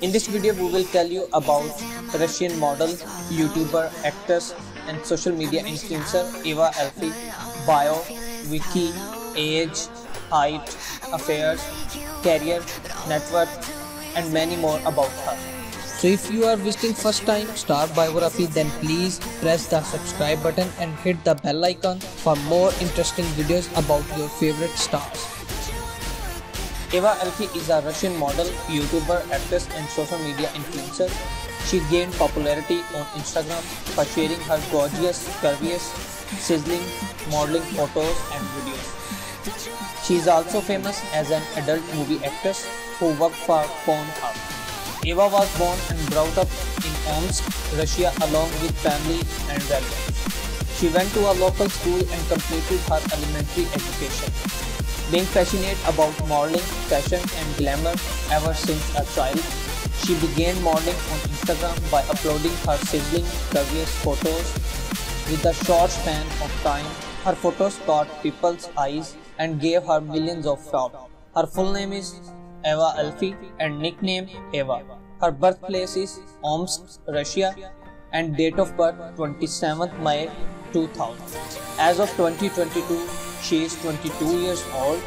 In this video, we will tell you about Russian model, YouTuber, actress, and social media influencer Eva Elfie, bio, wiki, age, height, affairs, career, net worth, and many more about her. So if you are visiting first time Star Biography then please press the subscribe button and hit the bell icon for more interesting videos about your favorite stars. Eva Elfie is a Russian model, YouTuber, actress and social media influencer. She gained popularity on Instagram for sharing her gorgeous, curvious, sizzling modeling photos and videos. She is also famous as an adult movie actress who worked for Pornhub. Eva was born and brought up in Omsk, Russia along with family and relatives. She went to a local school and completed her elementary education. Being passionate about modeling, fashion and glamour ever since a child, she began modeling on Instagram by uploading her sizzling, previous photos. With a short span of time, her photos caught people's eyes and gave her millions of followers. Her full name is Eva Elfie and nickname Eva. Her birthplace is Omsk, Russia and date of birth 27th May 2000. As of 2022, she is 22 years old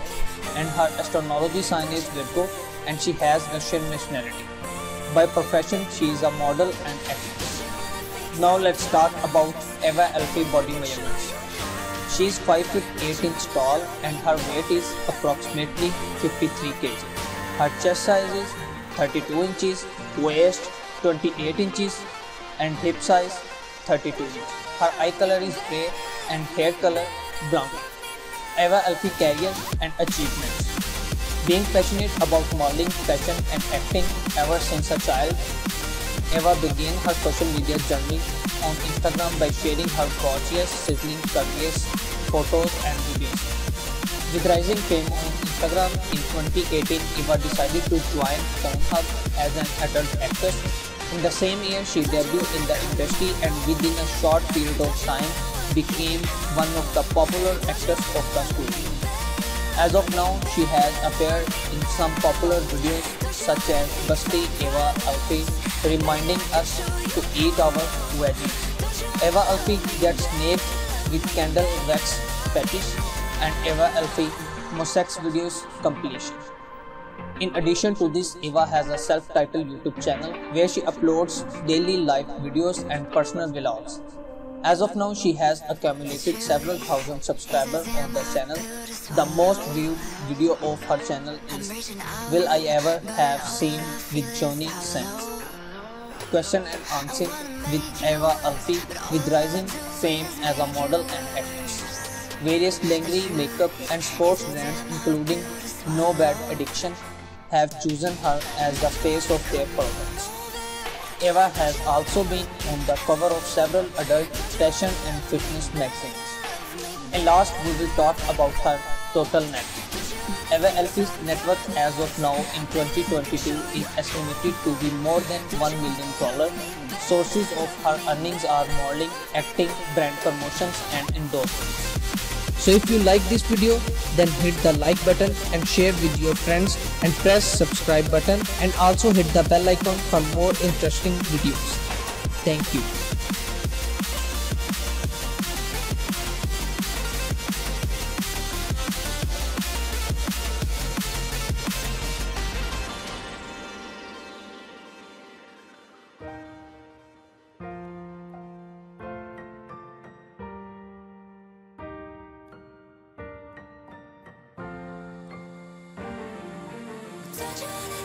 and her astrology sign is Virgo and she has Russian nationality. By profession, she is a model and actress. Now let's talk about Eva Elfie body measurements. She is 5 feet 8 inch tall and her weight is approximately 53 kg. Her chest size is 32 inches, waist 28 inches and hip size 32 inches. Her eye color is grey and hair color brown. Eva Elfie career and achievements. Being passionate about modeling, fashion and acting ever since a child, Eva began her social media journey on Instagram by sharing her gorgeous, sizzling, curvious photos and videos. With rising fame on Instagram in 2018, Eva decided to join Pornhub as an adult actress. In the same year, she debuted in the industry and within a short period of time became one of the popular actors of the school. As of now, she has appeared in some popular videos such as Busty Eva Elfie, reminding us to eat our veggies. Eva Elfie gets naked with candle wax fetish and Eva Elfie Mosex videos compilation. In addition to this, Eva has a self-titled YouTube channel where she uploads daily life videos and personal vlogs. As of now, she has accumulated several thousand subscribers on the channel. The most viewed video of her channel is Will I Ever Have Seen with Johnny Sins? Question and answer with Eva Elfie with rising fame as a model and actress. Various lingerie, makeup and sports brands including No Bad Addiction have chosen her as the face of their products. Eva has also been on the cover of several adult fashion and fitness magazines. And last we will talk about her total net. Eva Elfie's net worth as of now in 2022 is estimated to be more than $1 million. Sources of her earnings are modeling, acting, brand promotions and endorsements. So if you like this video, then hit the like button and share with your friends and press subscribe button and also hit the bell icon for more interesting videos. Thank you. touch on.